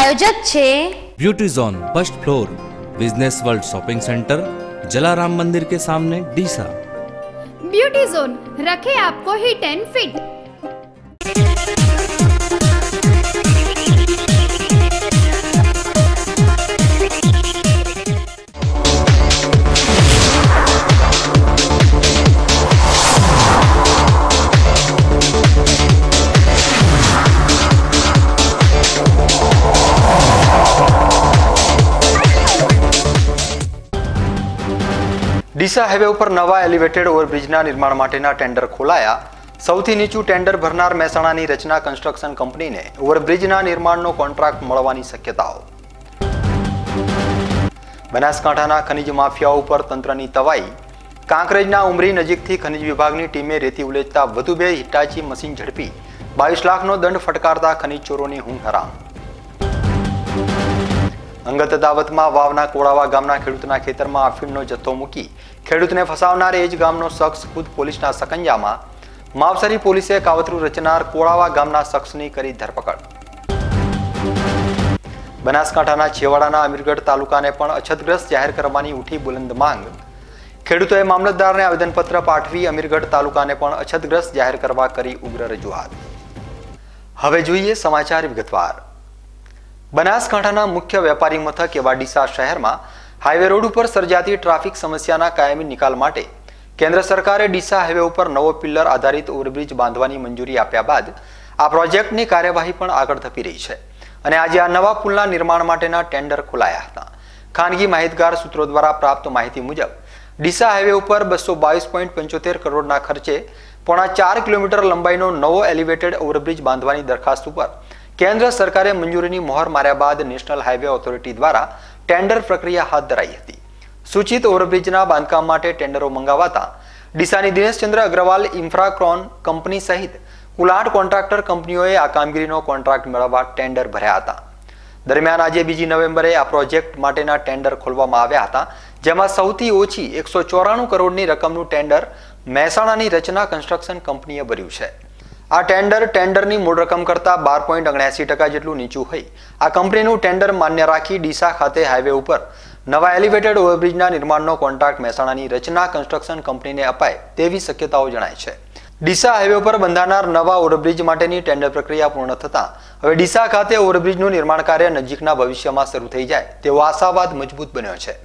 સમાચારના પ્રાયોજક છે beauty zone first floor business world shopping centre Jalaram मंदिर के सामने डीसा ब्यूटी जोन रखे आपको hit and fit Deesa highway ઉપર નવા એલિવેટેડ ઓવરબ્રિજના નિર્માણ માટેના ટેન્ડર ખોલાયા. સૌથી નીચું ટેન્ડર ભરનાર મહેસાણાની રચના કન્સ્ટ્રક્શન કંપનીને ઓવરબ્રિજના નિર્માણનો કોન્ટ્રાક્ટ મળવાની શક્યતાઓ. બનાસકાંઠાના ખનિજ માફિયાઓ ઉપર તંત્રની તવાઈ. કાંકરેજના ઉમરી નજીકથી ખનિજ વિભાગની ટીમે રેતી ઉલેચતા વધુ બે હિટાચી મશીન ઝડપી. બાવીસ લાખનો દંડ ફટકારતા ખનિજ ચોરોની હું હરામ અંગત દાવતમાં વાવના કોળાવા ગામના ખેડૂતના ખેતરમાં આફીણનો જથ્થો મૂકી ખેડૂતને ફસાવનાર એ જ ગામનો શખ્સ ખુદ પોલીસના સકંજામાં. માવસરી પોલીસે કાવતરું રચનાર કોળાવા ગામના શખ્સની કરી ધરપકડ. બનાસકાંઠાના છેવાડાના અમીરગઢ તાલુકાને પણ અછતગ્રસ્ત જાહેર કરવાની ઉઠી બુલંદ માંગ. ખેડૂતોએ મામલતદારને આવેદનપત્ર પાઠવી અમીરગઢ તાલુકાને પણ અછતગ્રસ્ત જાહેર કરવા કરી ઉગ્ર રજૂઆત. હવે જોઈએ સમાચાર વિગતવાર. બનાસકાંઠાના મુખ્ય વેપારી મથક એવા ડીસા શહેરમાં હાઈવે રોડ ઉપર સર્જાતી ટ્રાફિક સમસ્યાના કાયમી નિકાલ માટે કેન્દ્ર સરકારે ડીસા હાઈવે ઉપર નવો પિલ્લર આધારિત ઓવરબ્રિજ બાંધવાની મંજૂરી આપ્યા બાદ આ પ્રોજેક્ટની કાર્યવાહી પણ આગળ ધપી રહી છે અને આજે આ નવા પુલના નિર્માણ માટેના ટેન્ડર ખોલાયા હતા. ખાનગી માહિતગાર સૂત્રો દ્વારા પ્રાપ્ત માહિતી મુજબ, ડીસા હાઈવે ઉપર બસો બાવીસ પોઈન્ટ પંચોતેર કરોડના ખર્ચે પોણા ચાર કિલોમીટર લંબાઈનો નવો એલિવેટેડ ઓવરબ્રિજ બાંધવાની દરખાસ્ત ઉપર કેન્દ્ર સરકારે મંજૂરીની મોહર માર્યા બાદ નેશનલ હાઈવે ઓથોરિટી દ્વારા ટેન્ડર પ્રક્રિયા હાથ ધરાઈ હતી. સૂચિત ઓવરબ્રિજના બાંધકામ માટે ટેન્ડરો મંગાવાતા ડીસાની દિનેશચંદ્ર અગ્રવાલ ઇન્ફ્રાક્રોન કંપની સહિત કુલ આઠ કોન્ટ્રાક્ટર કંપનીઓએ આ કામગીરીનો કોન્ટ્રાક્ટ મેળવવા ટેન્ડર ભર્યા હતા. દરમિયાન આજે બીજી નવેમ્બરે આ પ્રોજેક્ટ માટેના ટેન્ડર ખોલવામાં આવ્યા હતા, જેમાં સૌથી ઓછી એકસો ચોરાણું કરોડની રકમનું ટેન્ડર મહેસાણાની રચના કન્સ્ટ્રક્શન કંપનીએ ભર્યું છે. આ ટેન્ડર ટેન્ડરની મૂળ રકમ કરતાં બાર પોઈન્ટ અગણ્યાસી ટકા જેટલું નીચું હોય. આ કંપનીનું ટેન્ડર માન્ય રાખી ડીસા ખાતે હાઈવે ઉપર નવા એલિવેટેડ ઓવરબ્રિજના નિર્માણનો કોન્ટ્રાક્ટ મહેસાણાની રચના કન્સ્ટ્રક્શન કંપનીને અપાય તેવી શક્યતાઓ જણાય છે. ડીસા હાઈવે ઉપર બંધાનાર નવા ઓવરબ્રિજ માટેની ટેન્ડર પ્રક્રિયા પૂર્ણ થતાં હવે ડીસા ખાતે ઓવરબ્રિજનું નિર્માણ કાર્ય નજીકના ભવિષ્યમાં શરૂ થઈ જાય તેવો આશાવાદ મજબૂત બન્યો છે.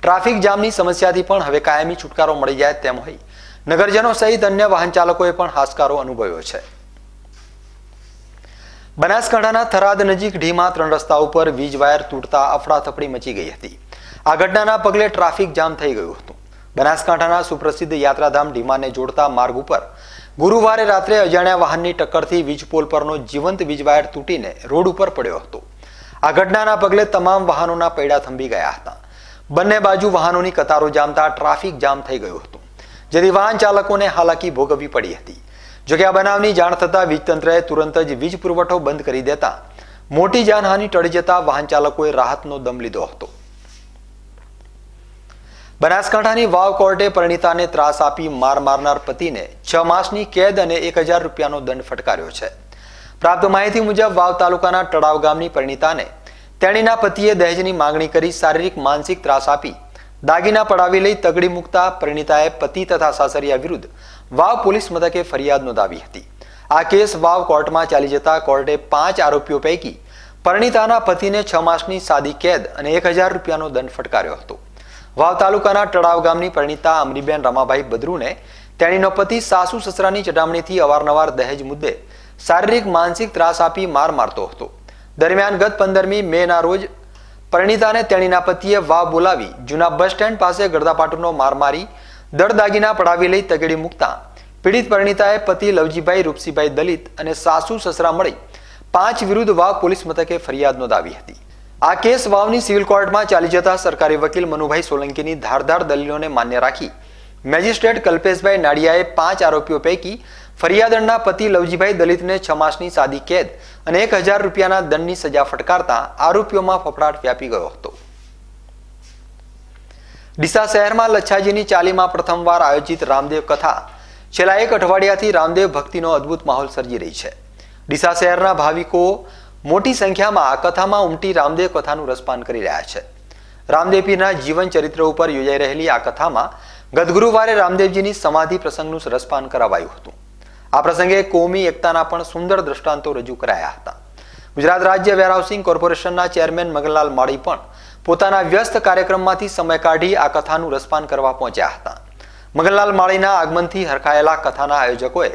ટ્રાફિક જામની સમસ્યાથી પણ હવે કાયમી છુટકારો મળી જાય તેમ હોય. નગરજનો સહિત અન્ય વાહન ચાલકોએ પણ હાશકારો અનુભવ્યો છે. બનાસકાંઠાના થરાદ નજીક ઢીમા ત્રણ રસ્તા ઉપર વીજ વાયર તૂટતા અફડાતફડી મચી ગઈ હતી. આ ઘટનાના પગલે ટ્રાફિક જામ થઈ ગયું હતું. બનાસકાંઠાના સુપ્રસિદ્ધ યાત્રાધામ ઢીમાને જોડતા માર્ગ ઉપર ગુરુવારે રાત્રે અજાણ્યા વાહનની ટક્કરથી વીજ પોલ પરનો જીવંત વીજ વાયર તૂટીને રોડ ઉપર પડ્યો હતો. આ ઘટનાના પગલે તમામ વાહનોના પૈડા થંભી ગયા હતા. બંને બાજુ વાહનોની કતારો જામતા ટ્રાફિક જામ થઈ ગયું હતું. જેથી વાહન ચાલકોને હાલાકી ભોગવવી પડી હતી. જોકે આ બનાવની જાણ થતાં વીજતંત્રએ તુરંત જ વીજ પુરવઠો બંધ કરી દેતા મોટી જાનહાની ટળી જતા વાહન ચાલકોએ રાહતનો દમ લીધો હતો. બનાસકાંઠાની વાવ કોર્ટે પરિણીતાને ત્રાસ આપી માર મારનાર પતિને છ માસની કેદ અને એક હજાર રૂપિયાનો દંડ ફટકાર્યો છે. પ્રાપ્ત માહિતી મુજબ વાવ તાલુકાના તળાવ ગામની પરિણીતાને તેણીના પતિએ દહેજની માંગણી કરી શારીરિક માનસિક ત્રાસ આપી દાગીના પડાવી લઈ તગડી મૂકતા પરિણીતાએ પતિ તથા સાસરિયા વિરુદ્ધ વાવ પોલીસ મથકે ફરિયાદ નોંધાવી હતી. આ કેસ વાવ કોર્ટમાં ચાલી જતા કોર્ટે પાંચ આરોપીઓ પૈકી પરિણીતાના પતિને છ માસની સાદી કેદ અને એક હજાર રૂપિયાનો દંડ ફટકાર્યો હતો. વાવ તાલુકાના તળાવ ગામની પરિણીતા અમરીબેન રમાભાઈ બદરુને તેણીનો પતિ સાસુ સસરાની ચટામણીથી અવારનવાર દહેજ મુદ્દે શારીરિક માનસિક ત્રાસ આપી માર મારતો હતો. દરમિયાન ગત પંદરમી મે ના રોજ પરિણીતાને તેણીના પતિએ વાવ બોલાવી જૂના બસ સ્ટેન્ડ પાસે ગરદાપાટુનો માર મારી દળ દાગીના પડાવી લઈ તગેડી મૂકતા. પીડિત પરિણીતાએ પતિ લવજીભાઈ રૂપસીભાઈ દલિત અને સાસુ સસરા મળી પાંચ વિરુદ્ધ વાવ પોલીસ મથકે ફરિયાદ નોંધાવી હતી. આ કેસ વાવની સિવિલ કોર્ટમાં ચાલી જતા સરકારી વકીલ મનુભાઈ સોલંકીની ધારદાર દલીલોને માન્ય રાખી. મેજિસ્ટ્રેટ કલ્પેશભાઈ નાડિયાએ પાંચ આરોપીઓ પૈકી ફરિયાદરના પતિ લવજીભાઈ દલિતને છ માસની સાદી કેદ અને એક હજાર રૂપિયાના દંડની સજા ફટકારતા આરોપીઓમાં ફફડાટ વ્યાપી ગયો હતો. ડીસા શહેરમાં લચ્છાજીની ચાલીમાં પ્રથમવાર આયોજિત રામદેવ કથા. છેલ્લા એક અઠવાડિયાથી રામદેવ ભક્તિનો અદ્ભુત માહોલ સર્જી રહી છે. ડીસા શહેરના ભાવિકો મોટી સંખ્યામાં આ કથામાં ઉમટી રામદેવ કથાનું રસપાન કરી રહ્યા છે. રામદેવપીના જીવન ચરિત્ર ઉપર યોજાઈ રહેલી આ કથામાં ગત ગુરુવારે રામદેવજીની સમાધિ પ્રસંગનું રસપાન કરાવાયું હતું. આ પ્રસંગે કોમી એકતાના પણ સુંદર દ્રષ્ટાંતો રજૂ કરાયા હતા. ગુજરાત રાજ્ય વેરહાઉસિંગ કોર્પોરેશનના ચેરમેન મગનલાલ માળી પણ પોતાના વ્યસ્ત કાર્યક્રમમાંથી સમય કાઢી આ કથાનું રસપાન કરવા પહોંચ્યા હતા. મગનલાલ માળીના આગમનથી હરખાયેલા કથાના આયોજકોએ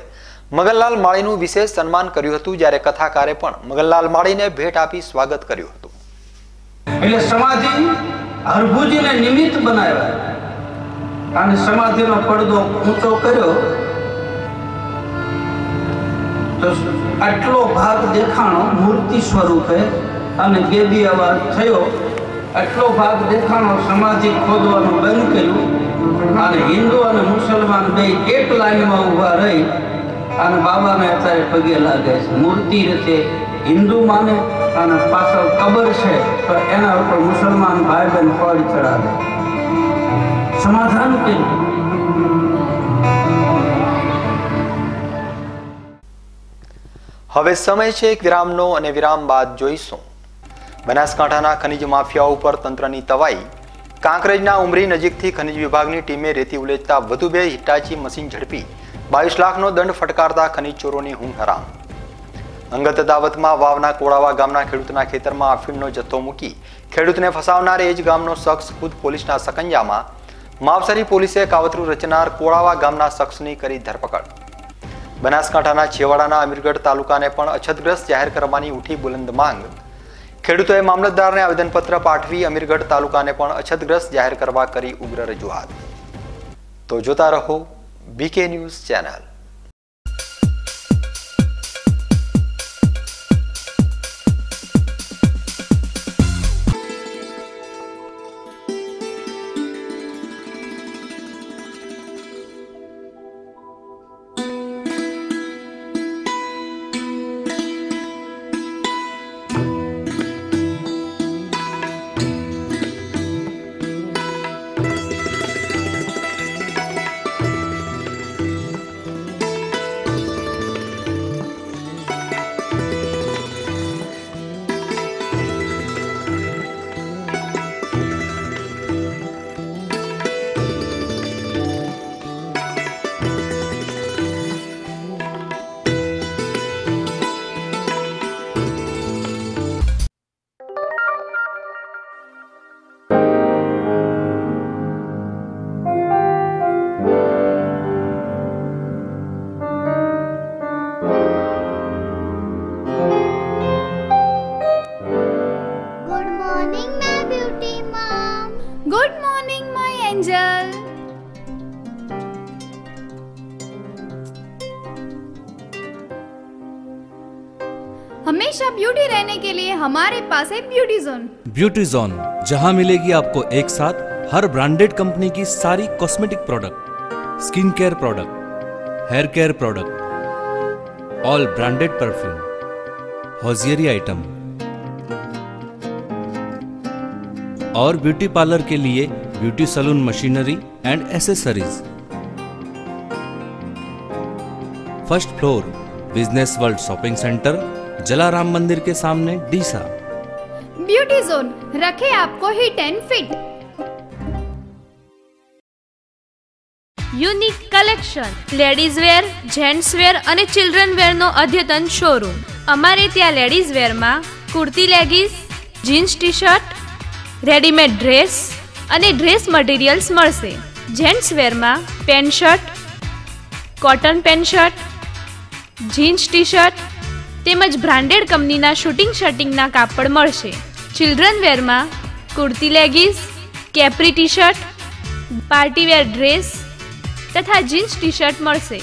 મગનલાલ માળીનું વિશેષ સન્માન કર્યું હતું જ્યારે કથાકારે પણ મગનલાલ માળીને ભેટ આપી સ્વાગત કર્યું હતું. એટલે સમાધિ હરભુજીને નિમિત્ત બનાવ્યા. અને સમાધિનો પડદો ઊંચો કર્યો તો આટલો ભાગ દેખાણો મૂર્તિ સ્વરૂપે અને બેબી અવાજ થયો, આટલો ભાગ દેખાણો સમાધિ ખોદવાનું બંધ કર્યું અને હિન્દુ અને મુસલમાન બે એક લાઈનમાં ઊભા રહી અને બાબાને અત્યારે પગે લાગે છે. મૂર્તિ રીતે હિન્દુ માને અને પાછળ કબર છે, તો એના ઉપર મુસલમાન ભાઈ બહેન ફળ ચડાવે. સમાધાન કર્યું. હવે સમય છે એક વિરામનો અને વિરામ બાદ જોઈશું. બનાસકાંઠાના ખનિજ માફિયાઓ ઉપર તંત્રની તવાઈ. કાંકરેજના ઉમરી નજીકથી ખનિજ વિભાગની ટીમે રેતી ઉલેચતા વધુ બે હિટાચી મશીન ઝડપી. બાવીસ લાખનો દંડ ફટકારતા ખનિજ ચોરોની હું હરામ. અંગત અદાવતમાં વાવના કોળાવા ગામના ખેડૂતના ખેતરમાં અફીણનો જથ્થો મૂકી ખેડૂતને ફસાવનાર એ જ ગામનો શખ્સ ખુદ પોલીસના સકંજામાં. માવસરી પોલીસે કાવતરું રચનાર કોળાવા ગામના શખ્સની કરી ધરપકડ. બનાસકાંઠાના છેવાડાના અમીરગઢ તાલુકાને પણ અછતગ્રસ્ત જાહેર કરવાની ઉઠી બુલંદ માંગ. ખેડૂતોએ મામલતદારને આવેદનપત્ર પાઠવી અમીરગઢ તાલુકાને પણ અછતગ્રસ્ત જાહેર કરવા કરી ઉગ્ર રજૂઆત. તો જોતા રહો બીકે ન્યૂઝ ચેનલ हमेशा ब्यूटी रहने के लिए हमारे पास है ब्यूटी जोन ब्यूटी जोन, जहाँ मिलेगी आपको एक साथ हर ब्रांडेड कंपनी की सारी cosmetic product skin care product hair care product all branded perfume hosiery item और ब्यूटी पार्लर के लिए beauty salon machinery and accessories first floor business world shopping centre Jalaram मंदिर के सामने डीसा ब्यूटी जोन रखे आपको hit and fit unique collection ladies wear gents wear અને children વેરનો અદ્યતન શોરૂમ અમારે ત્યાં ladies વેરમાં kurti leggings jeans T shirt readymade dress અને ડ્રેસ મટીરિયલ્સ મળશે gents વેરમાં pant shirt cotton pant shirt jeans T shirt તેમજ બ્રાન્ડેડ કંપનીના suiting શર્ટિંગના કાપડ મળશે. Children વેરમાં kurti leggings capri T shirt party wear dress તથા જીન્સ ટી શર્ટ મળશે.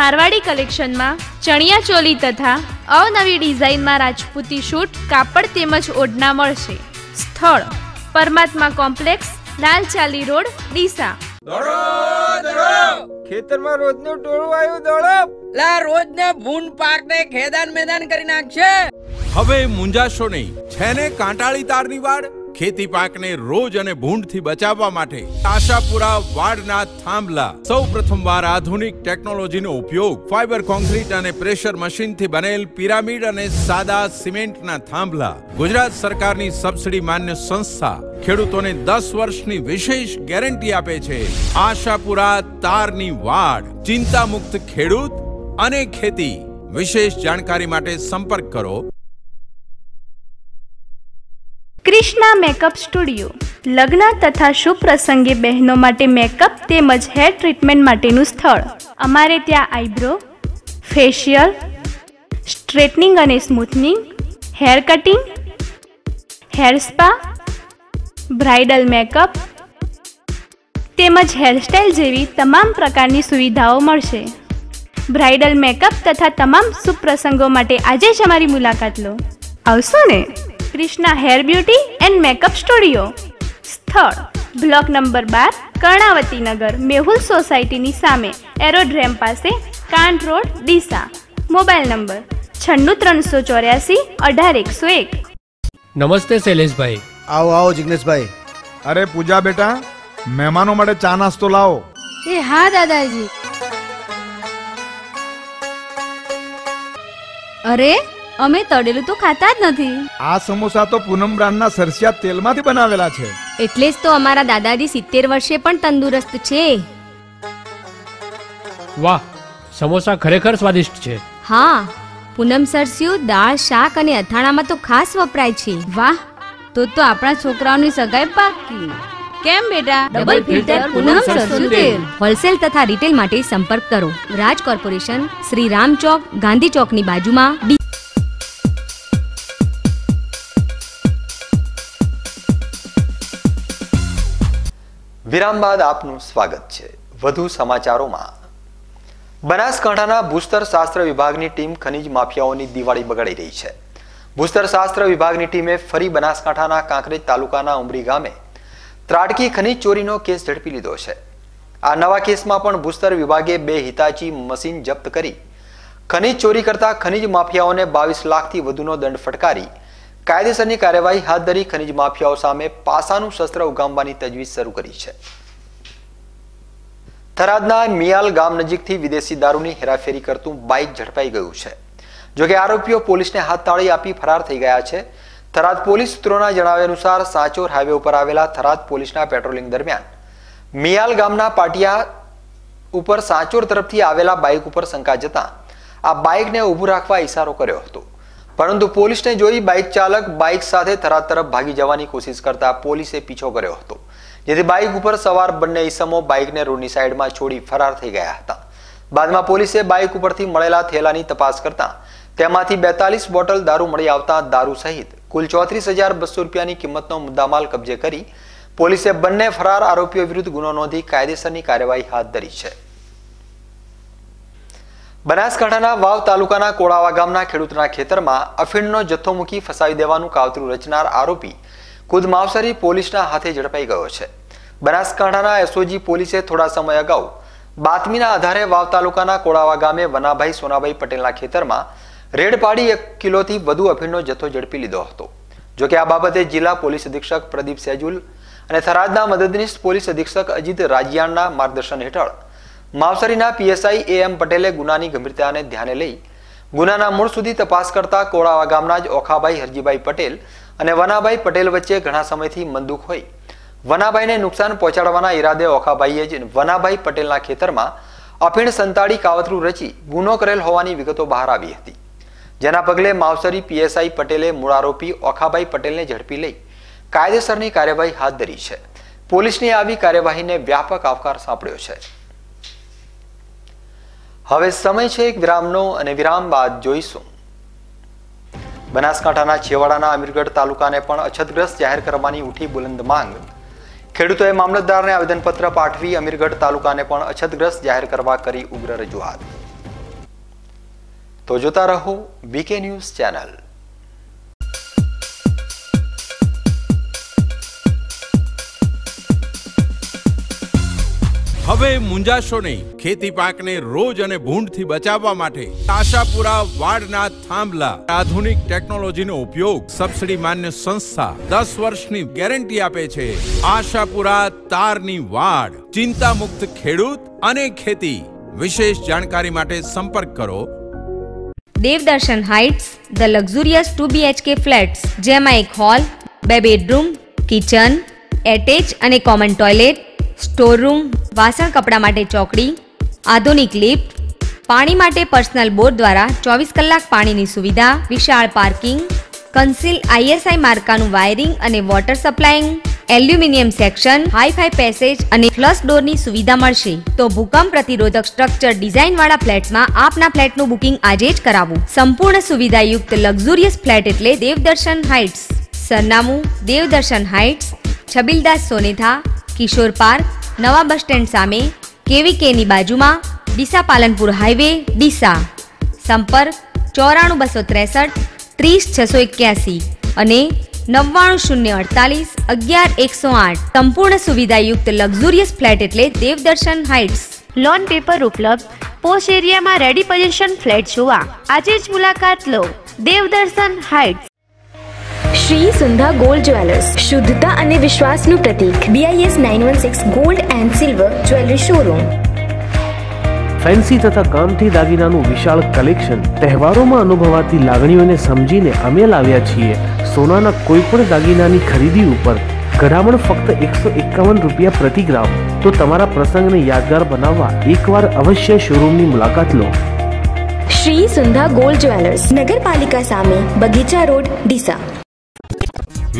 મારવાડી કલેક્શનમાં ચણિયા ચોલી તથા અવનવી ડિઝાઇનમાં રાજપૂતી શૂટ, કાપડ તેમજ ઓઢના મળશે. સ્થળ, પરમાત્મા કોમ્પ્લેક્સ લાલ ચાલી રોડ, ડીસા. ખેતરમાં રોજનું ટોળું આવ્યું દોડો. લા રોજને ભૂન પાકને ખેદાન મેદાન કરી નાખશે. હવે મુંજાશો નહીં. છે ને કાંટાળી તારની વાડ? ખેતી પાકને રોજ અને ભૂંડથી બચાવવા માટે આશાપુરા વાડના થાંભલા. સૌ પ્રથમવાર આધુનિક ટેકનોલોજીનો ઉપયોગ ફાઈબર કોન્ક્રીટ અને પ્રેશર મશીનથી બનેલ પિરામિડ અને સાદા સિમેન્ટના થાંભલા. ગુજરાત સરકારની સબસિડી માન્ય સંસ્થા ખેડૂતોને દસ વર્ષની વિશેષ ગેરંટી આપે છે. આશાપુરા તારની વાડ. ચિંતા મુક્ત ખેડૂત અને ખેતી. વિશેષ જાણકારી માટે સંપર્ક કરો ક્રિષ્ના મેકઅપ સ્ટુડિયો. લગ્ન તથા શુભ પ્રસંગે બહેનો માટે મેકઅપ તેમજ હેર ટ્રીટમેન્ટ માટેનું સ્થળ. અમારે ત્યાં આઈબ્રો, ફેશિયલ, સ્ટ્રેટનિંગ અને smoothening, hair cutting, hair spa, bridal makeup તેમજ હેરસ્ટાઇલ જેવી તમામ પ્રકારની સુવિધાઓ મળશે. બ્રાઇડલ મેકઅપ તથા તમામ શુભ પ્રસંગો માટે આજે જ અમારી મુલાકાત લો. આવશો ને? Krishna hair beauty and makeup studio. સ્થળ બ્લોક નંબર બાર કર્ણાવતી નગર મેહુલ સોસાયટીની સામે એરોડ્રેમ પાસે Kanth road Deesa. Mobile number છન્નું ત્રણસો ચોર્યાસી અઢાર એકસો એક. નમસ્તે શૈલેષભાઈ. આવો આવો જિગ્નેશભાઈ. અરે પૂજા બેટા મહેમાનો માટે ચા નાસ્તો લાવો. એ હા દાદાજી. અરે અમે તળેલું તો ખાતા જ નથી. આ સમોસા તો પૂનમ બ્રાન્ડના સરસિયા તેલમાંથી બનાવેલા છે. એટલે જ તો અમારા દાદાજી સિત્તેર વર્ષે પણ તંદુરસ્ત છે. વાહ સમોસા ખરેખર સ્વાદિષ્ટ છે. હા પૂનમ સરસિયું દાળ શાક અને અથાણામાં તો ખાસ વપરાય છે. વાહ તો તો આપણા છોકરાઓની સગાઈ પાકી. કેમ બેટા? ડબલ ફિલ્ટર પૂનમ સરસ્યું તેલ. હોલસેલ તથા રિટેલ માટે સંપર્ક કરો. રાજ કોર્પોરેશન શ્રી રામ ચોક ગાંધી ચોકની બાજુમાં વિરામ બાદ આપનું સ્વાગત છે. વધુ સમાચારોમાં. બનાસકાંઠાના ભૂસ્તર શાસ્ત્ર વિભાગની ટીમ ખનીજ માફિયાઓની દિવાળી બગાડી રહી છે. ભૂસ્તર શાસ્ત્ર વિભાગની ટીમે ફરી બનાસકાંઠાના કાંકરેજ તાલુકાના ઉમરી ગામે ત્રાટકી ખનીજ ચોરીનો કેસ ઝડપી લીધો છે. આ નવા કેસમાં પણ ભૂસ્તર વિભાગે બે હિતાચી મશીન જપ્ત કરી ખનીજ ચોરી કરતા ખનીજ માફિયાઓને બાવીસ લાખથી વધુનો દંડ ફટકારી કાયદેસરની કાર્યવાહી હાથ ધરી ખનીજ માફિયાઓ સામે પાસાનું શસ્ત્ર ઉગામવાની તજવીજ શરૂ કરી છે. થરાદના મિયાલ ગામ નજીકથી વિદેશી દારૂની હેરાફેરી કરતું બાઇક ઝડપાઈ ગયું છે. જોકે આરોપીઓ પોલીસને હાથ તાળી આપી ફરાર થઈ ગયા છે. થરાદ પોલીસ સૂત્રોના જણાવ્યા અનુસાર સાચોર હાઈવે ઉપર આવેલા થરાદ પોલીસના પેટ્રોલિંગ દરમિયાન મિયાલ ગામના પાટિયા ઉપર સાચોર તરફથી આવેલા બાઇક ઉપર શંકા જતા આ બાઇકને ઊભું રાખવા ઈશારો કર્યો હતો. પરંતુ પોલીસને જોઈ બાઇક ચાલક બાઇક સાથે તરફ ભાગી જવાની કોશિશ કરતા પોલીસે પીછો કર્યો હતો. જેથી બાઇક ઉપર સવાર બંને ઈસમો બાઇકને રોડની સાઈડમાં છોડી ફરાર થઈ ગયા હતા. બાદમાં પોલીસે બાઇક ઉપરથી મળેલા થેલાની તપાસ કરતા તેમાંથી બેતાલીસ બોટલ દારૂ મળી આવતા દારૂ સહિત કુલ ચોત્રીસ હજાર બસો રૂપિયાની કિંમતનો મુદ્દામાલ કબજે કરી પોલીસે બંને ફરાર આરોપીઓ વિરુદ્ધ ગુનો નોંધી કાયદેસરની કાર્યવાહી હાથ ધરી છે. બનાસકાંઠાના વાવ તાલુકાના કોળાવા ગામના ખેડૂતના ખેતરમાં અફીણનો જથ્થો મૂકી ફસાવી દેવાનું કાવતરું રચનાર આરોપી ખુદ માવસરી પોલીસના હાથે ઝડપાઈ ગયો છે. બનાસકાંઠાના એસઓજી પોલીસે થોડા સમય અગાઉ બાતમીના આધારે વાવ તાલુકાના કોળાવા ગામે વનાભાઈ સોનાભાઈ પટેલના ખેતરમાં રેડ પાડી એક કિલોથી વધુ અફીણનો જથ્થો ઝડપી લીધો હતો. જોકે આ બાબતે જિલ્લા પોલીસ અધિક્ષક પ્રદીપ સેજુલ અને થરાદના મદદનીશ પોલીસ અધિક્ષક અજીત રાજિયાણના માર્ગદર્શન હેઠળ માવસરીના પીએસઆઈ એ એમ પટેલે ગુનાની ગંભીરતાને ધ્યાને લઈ ગુનાના મૂળ સુધી તપાસ કરતા કોળાવા ગામના જ ઓખાભાઈ હરજીભાઈ પટેલ અને વનાભાઈ પટેલ વચ્ચે ઘણા સમયથી મંદુક હોય. વનાભાઈને નુકસાન પહોંચાડવાના ઈરાદે ઓખાભાઈએ જ વનાભાઈ પટેલના ખેતરમાં અફીણ સંતાડી કાવતરું રચી ગુનો કરેલ હોવાની વિગતો બહાર આવી હતી. જેના પગલે માવસરી પીએસઆઈ પટેલે મૂળ આરોપી ઓખાભાઈ પટેલને ઝડપી લઈ કાયદેસરની કાર્યવાહી હાથ ધરી છે. પોલીસની આવી કાર્યવાહીને વ્યાપક આવકાર સાંપડ્યો છે. હવે સમય છે એક વિરામનો અને વિરામ બાદ જોઈશું. બનાસકાંઠાના છેવાડાના અમીરગઢ તાલુકાને પણ અછતગ્રસ્ત જાહેર કરવાની ઉઠી બુલંદ માંગ. ખેડૂતોએ મામલતદારને આવેદનપત્ર પાઠવી અમીરગઢ તાલુકાને પણ અછતગ્રસ્ત જાહેર કરવા કરી ઉગ્ર રજૂઆત. તો જોતા રહો બીકે ન્યૂઝ ચેનલ. હવે મુંજાશો નહીં. ખેતી પાકને રોજ અને ભૂંડથી બચાવવા માટે આશાપુરા વાડના થાંભલા આધુનિક ટેકનોલોજીનો ઉપયોગ સબસિડી માન્ય સંસ્થા દસ વર્ષની ગેરંટી આપે છે. આશાપુરા તારની વાડ. ચિંતા મુક્ત ખેડૂત અને ખેતી. વિશેષ જાણકારી માટે સંપર્ક કરો. Devdarshan heights, the luxurious two BHK flats, જેમાં એક હોલ, બે બેડરૂમ, કિચન, એટેચ અને કોમન ટોયલેટ સ્ટોર રૂમ વાસણ કપડાં માટે ચોકડી, આધુનિક લિફ્ટ, પાણી માટે પર્સનલ બોટ દ્વારા ચોવીસ કલાક પાણીની સુવિધા, વિશાળ પાર્કિંગ કન્સીલ આઈએસઆઈ માર્કાનું વાયરિંગ અને water supplying aluminium section hi-fi passage અને ફ્લશ ડોરની સુવિધા મળશે. તો ભૂકંપ પ્રતિરોધક સ્ટ્રક્ચર ડિઝાઇનવાળા ફ્લેટમાં આપના ફ્લેટનું બુકિંગ આજે જ કરાવવું સંપૂર્ણ સુવિધાયુક્ત લક્ઝુરિયસ ફ્લેટ એટલે દેવદર્શન હાઇટ્સ સરનામું દેવદર્શન હાઇટ્સ છબીલદાસ સોનેથા કિશોર પાર્ક, નવા બસ સ્ટેન્ડ સામે કેવીકેની બાજુમાં, ડીસા પાલનપુર હાઈવે, ડીસા. સંપર્ક ચોરાણું બસો ત્રેસઠ, ત્રીસ છસો એક્યાસી અને નવ્વાણું શૂન્ય અડતાલીસ અગિયાર એકસો આઠ. સંપૂર્ણ સુવિધાયુક્ત લક્ઝુરિયસ ફ્લેટ એટલે દેવદર્શન હાઇટ્સ. લોન પેપર ઉપલબ્ધ? પોશ એરિયામાં રેડી પોઝિશન ફ્લેટ જોવા. આજે જ મુલાકાત લો. Devdarshan heights. Shri Sundha gold jewellers શુદ્ધતા અને વિશ્વાસનું પ્રતીક. BIS nine one six gold and silver jewellery showroom fancy તથા કામથી દાગીનાનું વિશાળ કલેક્શન તહેવારોમાં અનુભવાતી લાગણીઓને સમજીને અમે લાવ્યા છીએ. સોનાના કોઈપણ દાગીનાની ખરીદી ઉપર ઘડામણ ફક્ત એકસો એકાવન રૂપિયા પ્રતિ ગ્રામ. તો તમારા પ્રસંગને યાદગાર બનાવવા એકવાર અવશ્ય શોરૂમની મુલાકાત લો. શ્રી સુંધા ગોલ્ડ જ્વેલર્સ નગરપાલિકા સામે Bagicha road Deesa.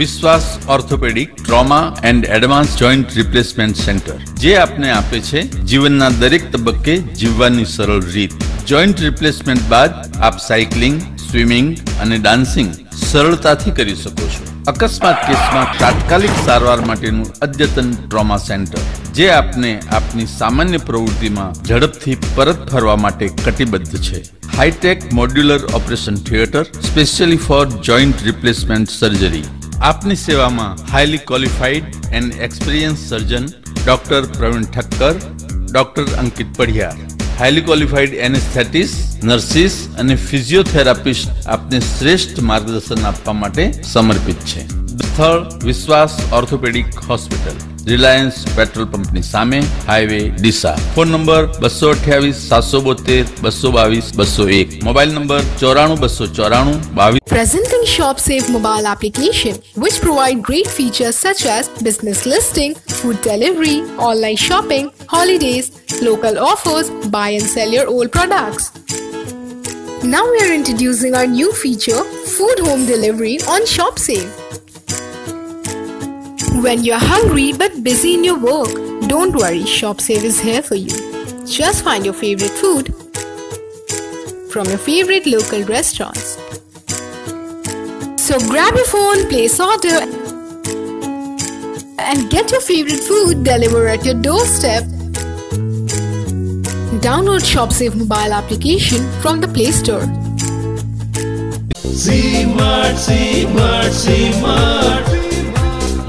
Vishwas orthopaedic, trauma and advance joint replacement centre, જે આપને આપે છે જીવનના દરેક તબક્કે જીવવાની સરળ રીત. જોઈન્ટ રિપ્લેસમેન્ટ બાદ આપ સાયકલિંગ, સ્વિમિંગ અને ડાન્સિંગ સરળતાથી કરી શકો છો. અકસ્માત કેસમાં તાત્કાલિક સારવાર માટેનું અદ્યતન ટ્રોમા સેન્ટર, જે આપને આપની સામાન્ય પ્રવૃત્તિમાં ઝડપથી પરત ફરવા માટે કટિબદ્ધ છે. Hi tech modular operation theatre, specially for joint replacement surgery. આપની સેવામાં highly qualified and experience surgeon doctor Pravin Thakkar doctor Ankit Padhiyar. Highly qualified anaesthetist nurses અને ફિઝિયોથેરાપિસ્ટ આપને શ્રેષ્ઠ માર્ગદર્શન આપવા માટે સમર્પિત છે. સ્થળ વિશ્વાસ ઓર્થોપેડિક હોસ્પિટલ રિલાયન્સ પેટ્રોલ પંપની સામે હાઈવે ડીસા ફોન નંબર બસો અઠ્યાવીસ સાતસો બોતેર બસો બાવીસ બસો એક મોબાઈલ નંબર ચોરાણું બસો ચોરાણું બાવીસ Presenting ShopSafe mobile application, which provide great features such as business listing, food delivery, online shopping, holidays, local offers, buy and sell your old products. Now we are introducing our new feature, food home delivery on ShopSafe. When you're hungry but busy in your work, don't worry, ShopSave is here for you. Just find your favorite food from your favorite local restaurants. So grab your phone, place order, and get your favorite food delivered at your doorstep. Download ShopSave mobile application from the Play Store. Smart, smart, smart.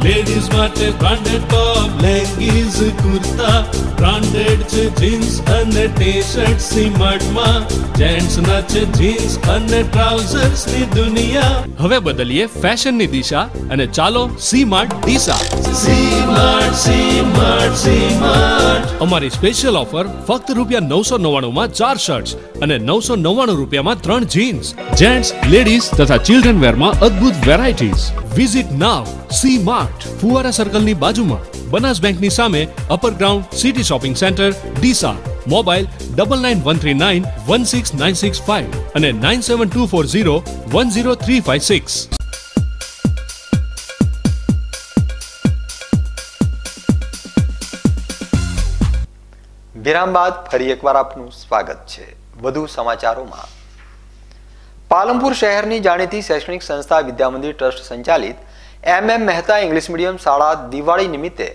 Ladies માટે branded top leggings kurta branded છે jeans અને T shirt સીમાર્ટમાં gents ના છે jeans અને ટ્રાઉઝર્સની દુનિયા. હવે બદલીએ ફેશનની દિશા અને ચાલો C mart Deesa C mart C mart C mart અમારી સ્પેશિયલ ઓફર ફક્ત રૂપિયા નવસો નવ્વાણું માં ચાર શર્ટ્સ અને નવસો નવ્વાણું રૂપિયામાં ત્રણ જીન્સ જેન્ટ્સ લેડીઝ તથા ચિલ્ડ્રન વેરમાં અદ્ભુત varieties visit now C mart ફુવારા સર્કલની બાજુમાં બનાસ બેંકની સામે upper ground city shopping centre Deesa mobile double nine one three nine one six nine six five અને nine seven two four zero one zero three five six વિરામ બાદ ફરી એકવાર આપનું સ્વાગત છે. વધુ સમાચારોમાં પાલનપુર શહેરની જાણીતી શૈક્ષણિક સંસ્થા વિદ્યામંદિર ટ્રસ્ટ સંચાલિત M M Mehta English medium શાળા દિવાળી નિમિત્તે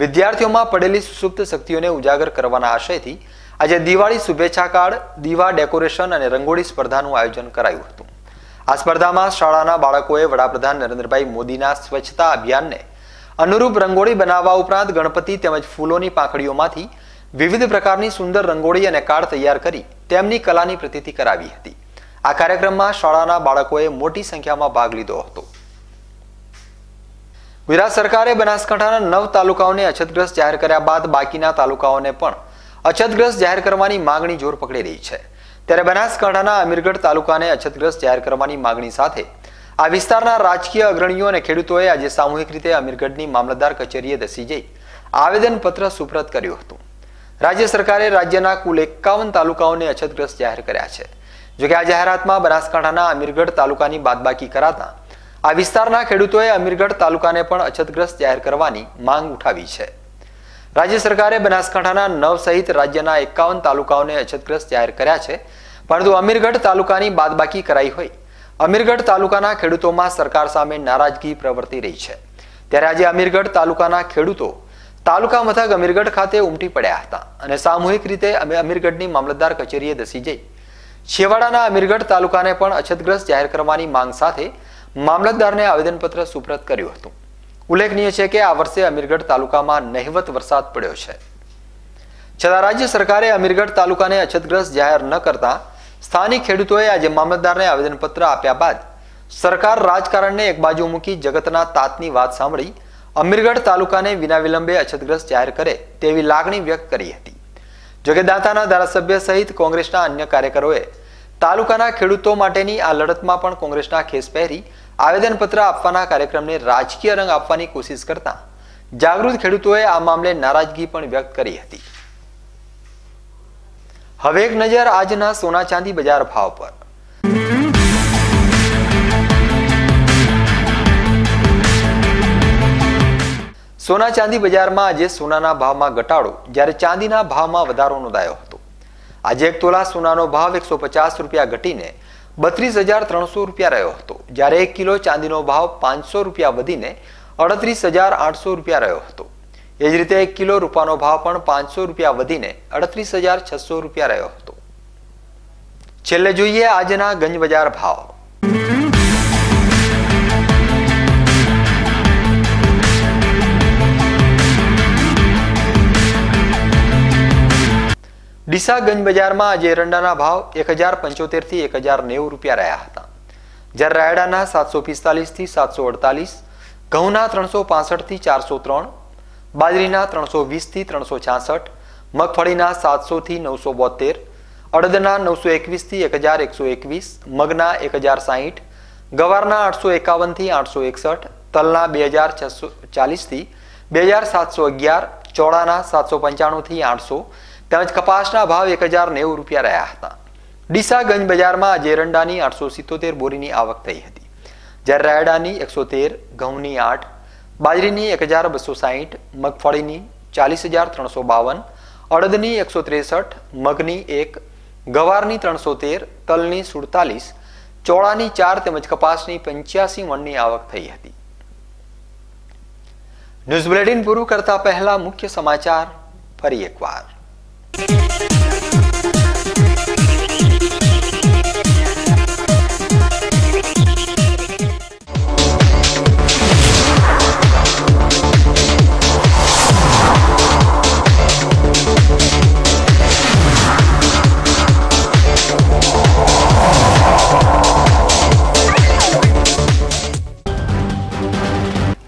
વિદ્યાર્થીઓમાં પડેલી સુસુપ્ત શક્તિઓને ઉજાગર કરવાના આશયથી આજે દિવાળી શુભેચ્છા કાર્ડ, દીવા ડેકોરેશન અને રંગોળી સ્પર્ધાનું આયોજન કરાયું હતું. આ સ્પર્ધામાં શાળાના બાળકોએ વડાપ્રધાન નરેન્દ્રભાઈ મોદીના સ્વચ્છતા અભિયાનને અનુરૂપ રંગોળી બનાવવા ઉપરાંત ગણપતિ તેમજ ફૂલોની પાંખડીઓમાંથી વિવિધ પ્રકારની સુંદર રંગોળી અને કાર્ડ તૈયાર કરી તેમની કલાની પ્રતિતિ કરાવી હતી. આ કાર્યક્રમમાં શાળાના બાળકોએ મોટી સંખ્યામાં ભાગ લીધો હતો. ગુજરાત સરકારે બનાસકાંઠાના નવ તાલુકાઓને અછતગ્રસ્ત જાહેર કર્યા બાદ બાકીના તાલુકાઓને પણ અછતગ્રસ્ત જાહેર કરવાની માંગણી જોર પકડી રહી છે. ત્યારે બનાસકાંઠાના અમીરગઢ તાલુકાને અછતગ્રસ્ત જાહેર કરવાની માંગણી સાથે આ વિસ્તારના રાજકીય અગ્રણીઓ અને ખેડૂતોએ આજે સામૂહિક રીતે અમીરગઢની મામલતદાર કચેરીએ ધસી જઈ આવેદનપત્ર સુપ્રત કર્યું હતું. રાજ્ય સરકારે રાજ્યના કુલ એકાવન તાલુકાઓને અછતગ્રસ્ત જાહેર કર્યા છે. જોકે આ જાહેરાતમાં બનાસકાંઠાના અમીરગઢ તાલુકાની બાદબાકી કરાતા આ વિસ્તારના ખેડૂતોએ અમીરગઢ તાલુકાને પણ અછતગ્રસ્ત જાહેર કરવાની માંગ ઉઠાવી છે. રાજ્ય સરકારે બનાસકાંઠાના નવ સહિત રાજ્યના એકાવન તાલુકાઓને અછતગ્રસ્ત જાહેર કર્યા છે, પરંતુ અમીરગઢ તાલુકાની બાદબાકી કરાઈ હોય. અમીરગઢ તાલુકાના ખેડૂતોમાં સરકાર સામે નારાજગી પ્રવર્તી રહી છે. ત્યારે આજે અમીરગઢ તાલુકાના ખેડૂતો તાલુકા મથક અમીરગઢ ખાતે ઉમટી પડ્યા હતા અને સામૂહિક રીતે અમે અમીરગઢની મામલતદાર કચેરીએ ધસી જઈ છેવાડાના અમીરગઢ તાલુકાને પણ અછતગ્રસ્ત જાહેર કરવાની માંગ સાથે મામલતદારને આવેદનપત્ર સુપ્રત કર્યું હતું. ઉલ્લેખનીય છે કે આ વર્ષે અમીરગઢ તાલુકામાં નહિવત વરસાદ પડ્યો છે. છતાં રાજ્ય સરકારે અમીરગઢ તાલુકાને અછતગ્રસ્ત જાહેર ન કરતા સ્થાનિક ખેડૂતોએ આજે મામલતદારને આવેદનપત્ર આપ્યા બાદ સરકાર રાજકારણને એક બાજુ મૂકી જગતના તાતની વાત સાંભળી અમીરગઢ તાલુકાને વિના વિલંબે અછતગ્રસ્ત જાહેર કરે તેવી લાગણી વ્યક્ત કરી હતી. જોકે દાંતાના ધારાસભ્ય સહિત કોંગ્રેસના અન્ય કાર્યકરોએ તાલુકાના ખેડૂતો માટેની આ લડતમાં પણ કોંગ્રેસના ખેસ પહેરી આવેદનપત્ર આપવાના કાર્યક્રમને રાજકીય રંગ આપવાની કોશિશ કરતા જાગૃત ખેડૂતોએ આ મામલે નારાજગી પણ વ્યક્ત કરી હતી. હવે એક નજર આજના સોના ચાંદી બજાર ભાવ પર. સોના ચાંદી બજારમાં આજે સોનાના ભાવમાં ઘટાડો, જ્યારે ચાંદીના ભાવમાં વધારો નોંધાયો હતો. આજે એક તોલા સોનાનો ભાવ એકસો પચાસ રૂપિયા ઘટીને બત્રીસ હજાર ત્રણસો રૂપિયા રહ્યો હતો, જ્યારે એક કિલો ચાંદીનો ભાવ પાંચસો રૂપિયા વધીને અડત્રીસ હજાર આઠસો રૂપિયા રહ્યો હતો. એ જ રીતે એક કિલો રૂપાનો ભાવ પણ પાંચસો રૂપિયા વધીને અડત્રીસ હજાર છસો રૂપિયા રહ્યો હતો. છેલ્લે જોઈએ આજના ગંજ બજાર ભાવ. ડીસા ગંજ બજારમાં આજે એરંડાના ભાવ એક હજાર પંચોતેરથી એક હજાર નેવું રૂપિયા રહ્યા હતા. જ્યારે રાયડાના સાતસો પિસ્તાલીસથી સાતસો અડતાલીસ, ઘઉંના ત્રણસો પાસઠથી ચારસો ત્રણ, બાજરીના ત્રણસો વીસથી ત્રણસો છાસઠ, મગફળીના સાતસોથી નવસો બોતેર અડદના નવસો એકવીસથી એક હજાર એકસો એકવીસ, મગના એક હજાર સાહીઠ, ગવારના આઠસો એકાવનથી આઠસો એકસઠ, તલના બે હજાર છસો ચાલીસથી બે હજાર સાતસો અગિયાર, ચોળાના સાતસો પંચાણુંથી આઠસો તેમજ કપાસના ભાવ એક હજાર નેવું રૂપિયા રહ્યા હતા. ડીસાગંજ બજારમાં આજે એરંડાની આઠસો સિત્તોતેર બોરીની આવક થઈ હતી. જ્યારે રાયડાની એકસો તેર ઘઉંની આઠ, બાજરીની એક હજાર બસો સાહીઠ, મગફળીની ચાલીસ હજાર ત્રણસો બાવન, અડદની એકસો ત્રેસઠ, મગની એક, ગવારની ત્રણસો તેર, તલની સુડતાલીસ, ચોળાની ચાર તેમજ કપાસની પંચ્યાસી મણની આવક થઈ હતી. ન્યૂઝ બુલેટિન પૂરું કરતા પહેલા મુખ્ય સમાચાર ફરી એકવાર.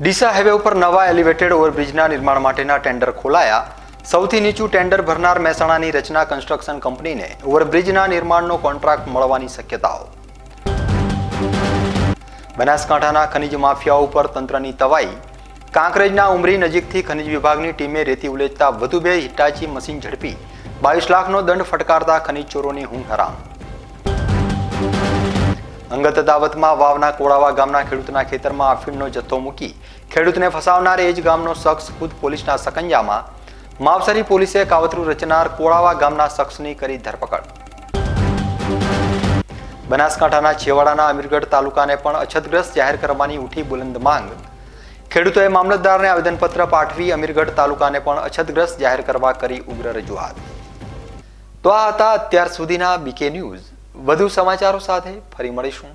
ડીસા હાઈવે ઉપર નવા એલિવેટેડ ઓવરબ્રિજના નિર્માણ માટેના ટેન્ડર ખોલાયા. સૌથી નીચું ટેન્ડર ભરનાર મહેસાણાની રચના કન્સ્ટ્રક્શન કંપનીને ઓવરબ્રિજના નિર્માણનો કોન્ટ્રાક્ટ મળવાની શક્યતાઓ. બનાસકાંઠાના ખનિજ માફિયાઓ ઉપર તંત્રની તવાઈ, કાંકરેજના ઉમરી નજીકથી ખનિજ વિભાગની ટીમે રેતી ઉલેચતા વધુ બે હિટાચી મશીન ઝડપી, બાવીસ લાખનો દંડ ફટકારતા ખનિજ ચોરોની હું હરામ. અંગત અદાવતમાં વાવના કોળાવા ગામના ખેડૂતના ખેતરમાં અફીણનો જથ્થો મૂકી ખેડૂતને ફસાવનાર એ જ ગામનો શખ્સ ખુદ પોલીસના સકંજામાં માવસરી પોલીસે કાવતરું રચનાર કોળાવા ગામના શખ્સની કરી ધરપકડ. બનાસકાંઠાના છેવાડાના અમીરગઢ તાલુકાને પણ અછતગ્રસ્ત જાહેર કરવાની ઉઠી બુલંદ માંગ. ખેડૂતોએ મામલતદારને આવેદનપત્ર પાઠવી અમીરગઢ તાલુકાને પણ અછતગ્રસ્ત જાહેર કરવા કરી ઉગ્ર રજૂઆત. તો આ હતા અત્યાર સુધીના બીકે ન્યૂઝ. વધુ સમાચારો સાથે ફરી મળીશું.